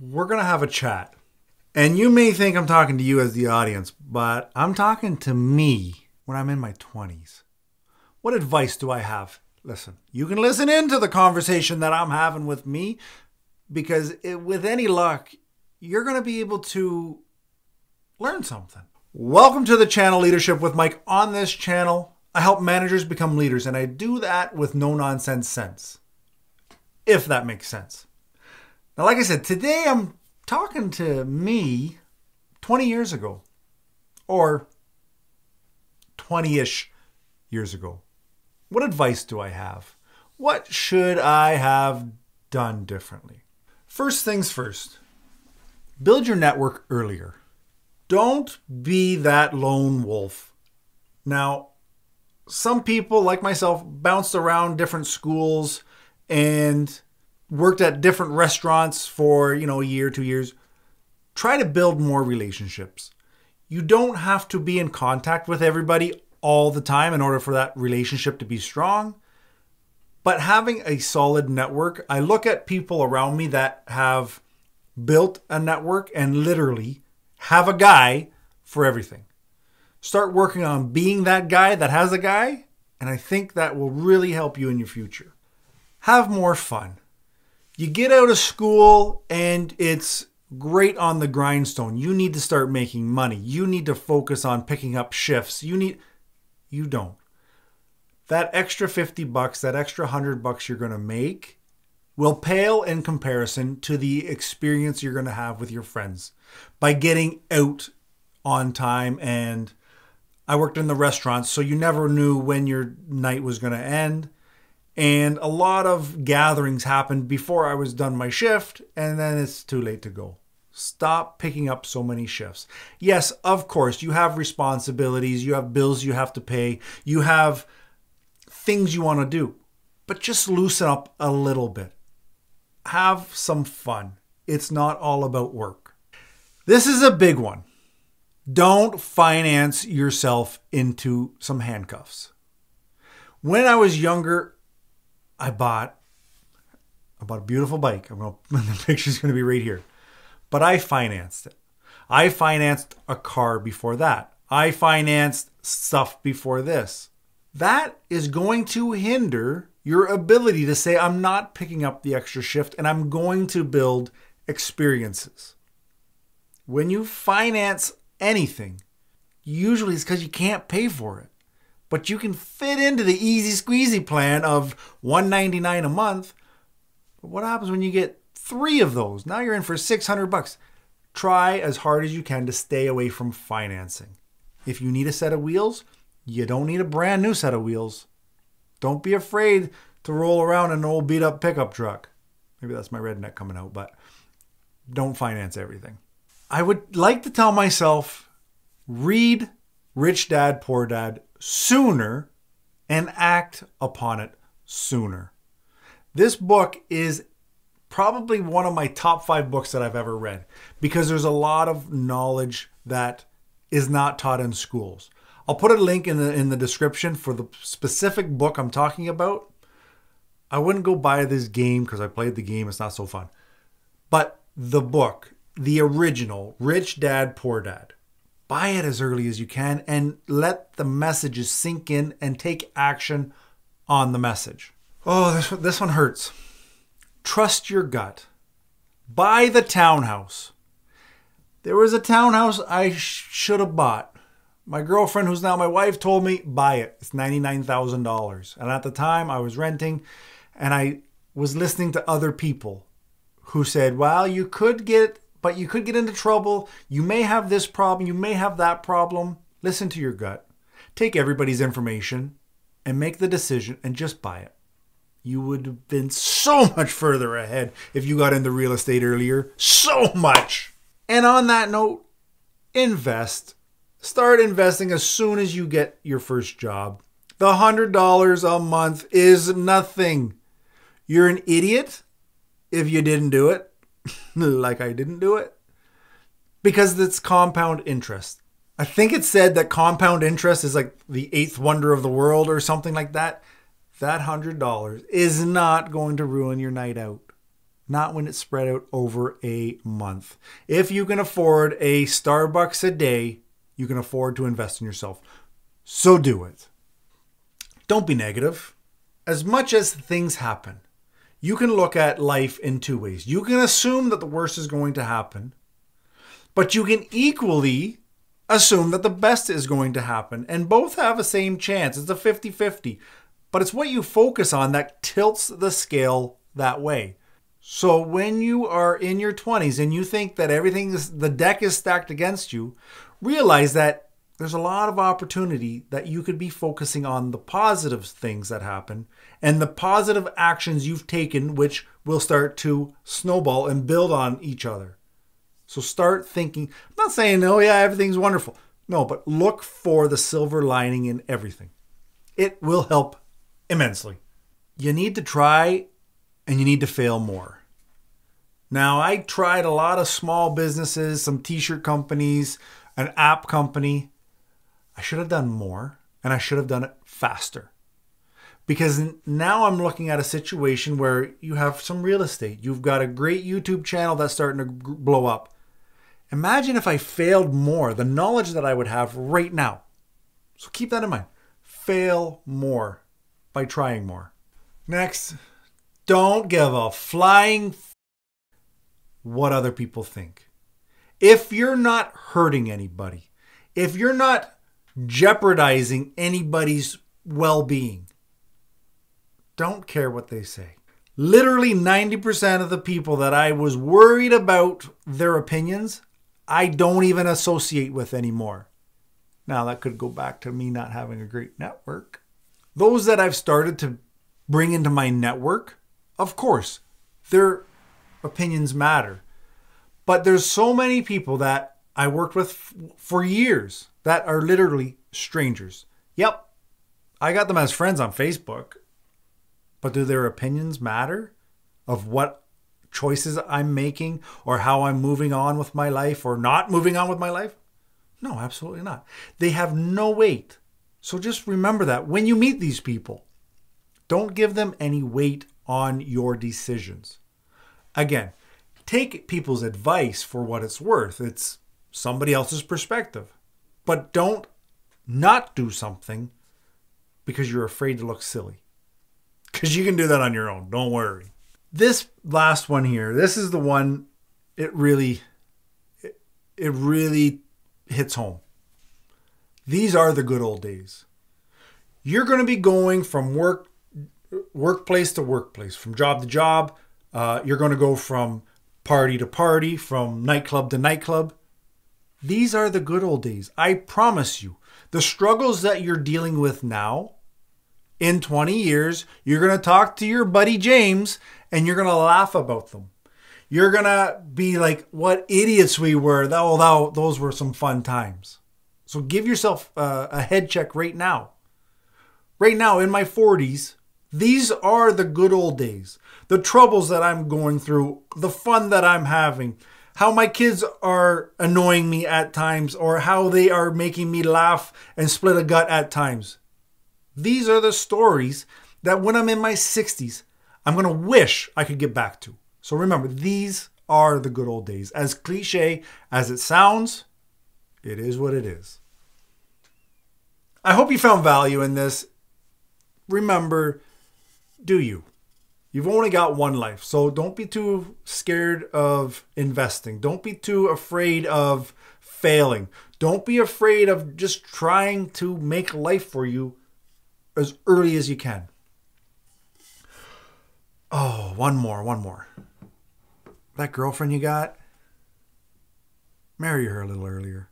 we're going to have a chat. And you may think I'm talking to you as the audience, but I'm talking to me when I'm in my 20s. What advice do I have? Listen, you can listen into the conversation that I'm having with me because it, with any luck, you're going to be able to learn something. Welcome to the channel Leadership with Mike. On this channel, I help managers become leaders, and I do that with no nonsense sense, if that makes sense. Now, like I said, today I'm talking to me 20 years ago, or 20 ish years ago. What advice do I have? What should I have done differently? First things first, build your network earlier. Don't be that lone wolf. Now, some people, like myself, bounced around different schools and worked at different restaurants for, you know, a year, two years. Try to build more relationships. You don't have to be in contact with everybody all the time in order for that relationship to be strong. But having a solid network, I look at people around me that have built a network and literally have a guy for everything. Start working on being that guy that has a guy, and I think that will really help you in your future. Have more fun. You get out of school and it's great on the grindstone. You need to start making money. You need to focus on picking up shifts. You need you don't. That extra 50 bucks, that extra 100 bucks you're going to make will pale in comparison to the experience you're going to have with your friends by getting out on time and I worked in the restaurants so you never knew when your night was going to end and a lot of gatherings happened before I was done my shift and then it's too late to go. Stop picking up so many shifts. Yes, of course, you have responsibilities, you have bills you have to pay, you have things you want to do, but just loosen up a little bit. Have some fun. It's not all about work. This is a big one. Don't finance yourself into some handcuffs. When I was younger, I bought I bought a beautiful bike. I'm to, the picture's going to be right here. But I financed it. I financed a car before that. I financed stuff before this. That is going to hinder your ability to say, I'm not picking up the extra shift and I'm going to build experiences. When you finance anything, usually it's because you can't pay for it. But you can fit into the easy squeezy plan of 199 a month. But what happens when you get three of those? Now you're in for 600 bucks. Try as hard as you can to stay away from financing. If you need a set of wheels, you don't need a brand new set of wheels. Don't be afraid to roll around in an old beat up pickup truck. Maybe that's my redneck coming out, but don't finance everything. I would like to tell myself read Rich Dad Poor Dad sooner and act upon it sooner. This book is probably one of my top five books that I've ever read because there's a lot of knowledge that is not taught in schools. I'll put a link in the in the description for the specific book I'm talking about. I wouldn't go buy this game because I played the game, it's not so fun. But the book, the original, Rich Dad Poor Dad. Buy it as early as you can and let the messages sink in and take action on the message. Oh, this, this one hurts. Trust your gut. Buy the townhouse. There was a townhouse I sh- should have bought. My girlfriend, who's now my wife, told me, buy it. It's $99,000. And at the time, I was renting and I was listening to other people who said, well, you could get, but you could get into trouble. You may have this problem. You may have that problem. Listen to your gut. Take everybody's information and make the decision and just buy it. You would have been so much further ahead if you got into real estate earlier. So much. And on that note, invest. Start investing as soon as you get your first job. The $100 a month is nothing. You're an idiot if you didn't do it, like I didn't do it, because it's compound interest. I think it said that compound interest is like the eighth wonder of the world or something like that. That $100 is not going to ruin your night out. not when it's spread out over a month. If you can afford a Starbucks a day, you can afford to invest in yourself. So do it. Don't be negative. As much as things happen, you can look at life in two ways. You can assume that the worst is going to happen, but you can equally assume that the best is going to happen. And both have the same chance. It's a 50 50. But it's what you focus on that tilts the scale that way. So when you are in your 20s and you think that everything is, the deck is stacked against you, realize that there's a lot of opportunity that you could be focusing on the positive things that happen and the positive actions you've taken, which will start to snowball and build on each other. So start thinking, I'm not saying, oh, yeah, everything's wonderful. No, but look for the silver lining in everything. It will help immensely. You need to try and you need to fail more. Now, I tried a lot of small businesses, some t shirt companies, an app company. I should have done more and I should have done it faster. Because now I'm looking at a situation where you have some real estate. You've got a great YouTube channel that's starting to blow up. Imagine if I failed more, the knowledge that I would have right now. So keep that in mind. Fail more by trying more. Next, don't give a flying what other people think. If you're not hurting anybody, if you're not jeopardizing anybody's well being, don't care what they say. Literally 90% of the people that I was worried about their opinions, I don't even associate with anymore. Now, that could go back to me not having a great network. Those that I've started to bring into my network, of course, their opinions matter. But there's so many people that I worked with f- for years that are literally strangers. Yep, I got them as friends on Facebook, but do their opinions matter of what choices I'm making or how I'm moving on with my life or not moving on with my life? No, absolutely not. They have no weight. So just remember that when you meet these people, don't give them any weight on your decisions. Again, take people's advice for what it's worth. It's somebody else's perspective. But don't not do something because you're afraid to look silly. Because you can do that on your own. Don't worry. This last one here, this is the one it really it, it really hits home. These are the good old days. You're going to be going from work workplace to workplace, from job to job. Uh, you're going to go from party to party, from nightclub to nightclub. These are the good old days. I promise you. The struggles that you're dealing with now, in 20 years, you're going to talk to your buddy James and you're going to laugh about them. You're going to be like, what idiots we were. Oh, those were some fun times. So give yourself a, a head check right now. Right now, in my 40s, these are the good old days. The troubles that I'm going through, the fun that I'm having, how my kids are annoying me at times, or how they are making me laugh and split a gut at times. These are the stories that when I'm in my 60s, I'm going to wish I could get back to. So remember, these are the good old days. As cliche as it sounds, it is what it is. I hope you found value in this. Remember, do you? You've only got one life, so don't be too scared of investing. Don't be too afraid of failing. Don't be afraid of just trying to make life for you as early as you can. Oh, one more, one more. That girlfriend you got, marry her a little earlier.